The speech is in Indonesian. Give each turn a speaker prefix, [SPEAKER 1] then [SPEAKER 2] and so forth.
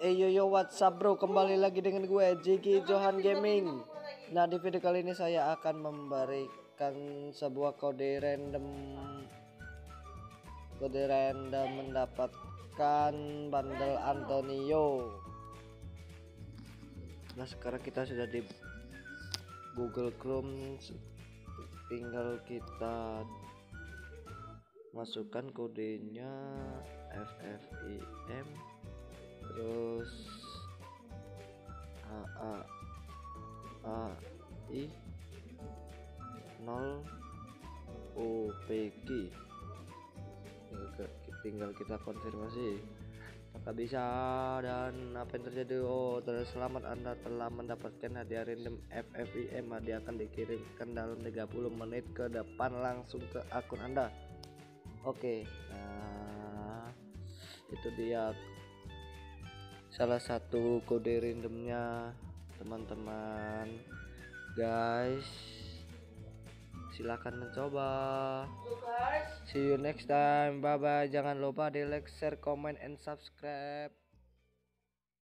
[SPEAKER 1] Eh yo yo what's bro. Kembali lagi dengan gue Jiki Johan Gaming. Nah di video kali ini saya akan memberikan sebuah kode random. Kode random mendapatkan bundle Antonio. Nah sekarang kita sudah di Google Chrome. Tinggal kita masukkan kodenya FFIM terus A A A I 0 OPG tinggal kita konfirmasi. Apakah bisa dan apa yang terjadi? Oh terus selamat anda telah mendapatkan hadiah random FFIM hadiah akan dikirimkan dalam 30 menit ke depan langsung ke akun anda. Oke nah itu dia salah satu kode randomnya teman-teman. Guys silahkan mencoba. See you next time. Bye bye jangan lupa di like share comment and subscribe